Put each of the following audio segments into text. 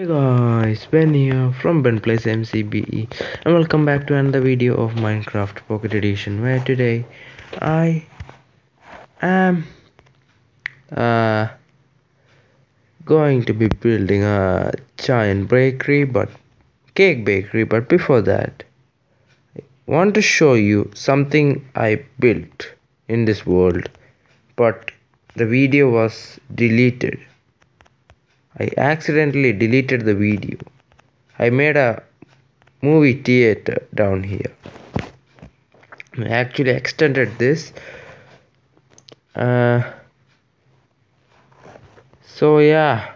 Hey guys, Ben here from Ben Plays MCPE and welcome back to another video of Minecraft Pocket Edition where today I am uh, going to be building a giant bakery but cake bakery. But before that I want to show you something I built in this world but the video was deleted I accidentally deleted the video. I made a movie theater down here. I actually extended this. Uh, so yeah.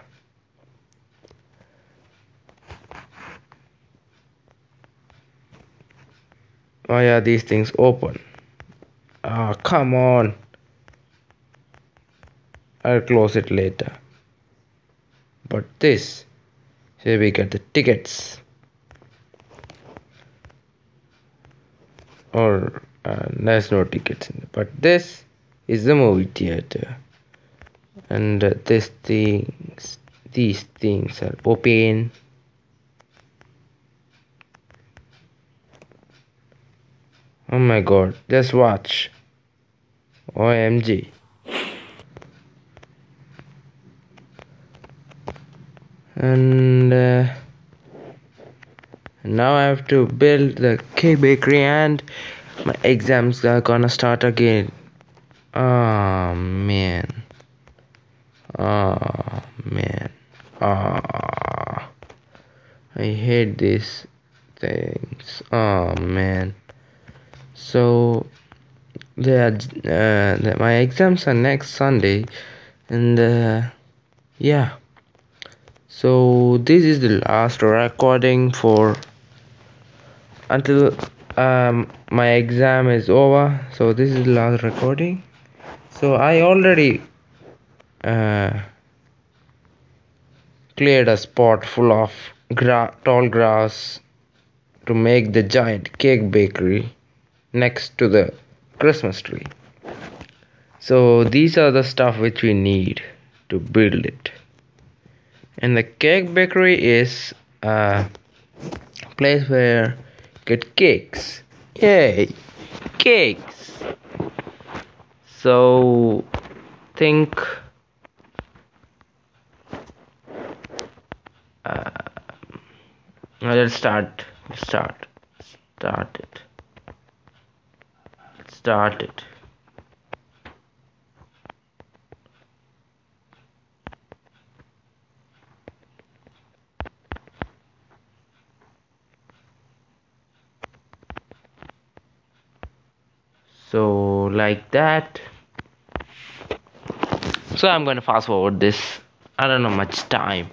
Why are these things open. Ah, oh, come on. I'll close it later but this. Here we get the tickets. Or uh, there's no tickets in but this is the movie theater. And uh, these things these things are open. Oh my god just watch. Omg and uh, now I have to build the cake bakery and my exams are gonna start again. Oh man. Oh man. Oh I hate these things. Oh man. So the uh, my exams are next Sunday and uh, yeah so this is the last recording for until um, my exam is over. So this is the last recording. So I already uh, cleared a spot full of gra tall grass to make the giant cake bakery next to the Christmas tree. So these are the stuff which we need to build it and the cake bakery is a place where get cakes. Yay cakes. So think uh, let's start start start it. Start it so like that. So I'm going to fast forward this. I don't know much time.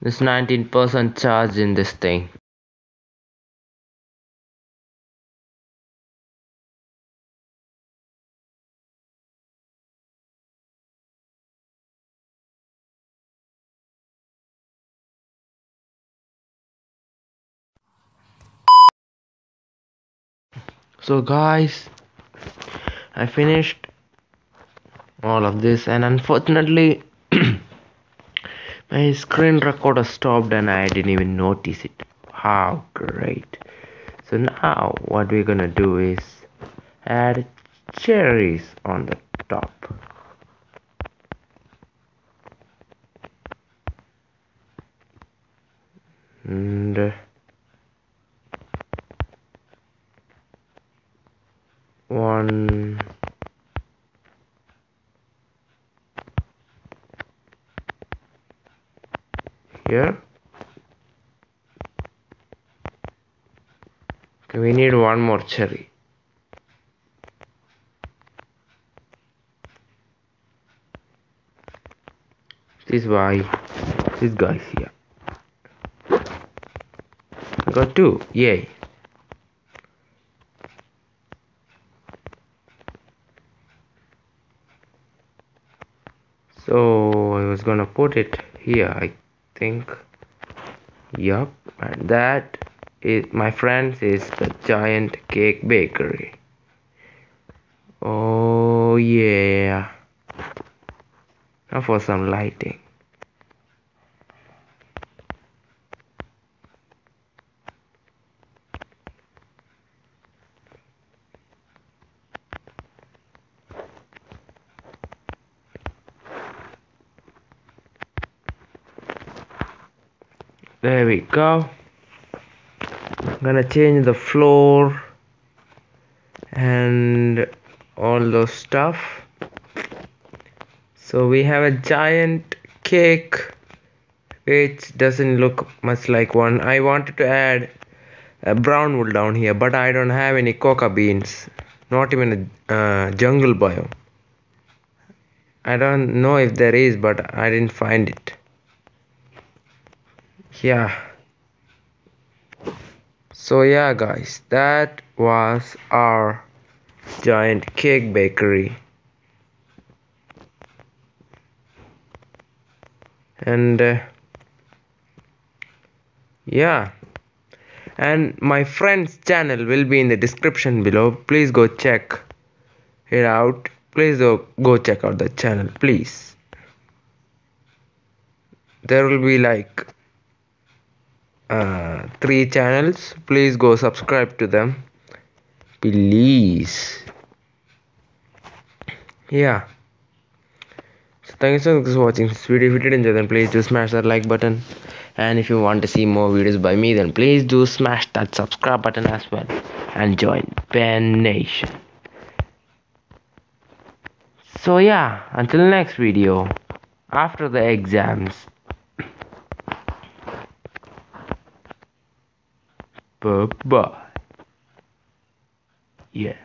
This 19% charge in this thing so guys I finished all of this and unfortunately my screen recorder stopped and I didn't even notice it. How great. So now what we're gonna do is add cherries on the top. And one here okay we need one more cherry. This why this guys here. Got two yay. So I was gonna put it here I think. Yup and that is my friends is the giant cake bakery. Oh yeah. Now for some lighting there we go. I'm gonna change the floor and all those stuff. So we have a giant cake which doesn't look much like one. I wanted to add a brown wool down here but I don't have any coca beans. Not even a uh, jungle biome. I don't know if there is but I didn't find it yeah. So yeah guys that was our giant cake bakery. And uh, yeah. And my friend's channel will be in the description below. Please go check it out. Please go, go check out the channel please. There will be like uh, three channels. Please go subscribe to them. Please. Yeah. So thank you so much for watching this video. If you did enjoy then please do smash that like button. And if you want to see more videos by me then please do smash that subscribe button as well. And join Ben Nation. So yeah. Until next video. After the exams bye bye yeah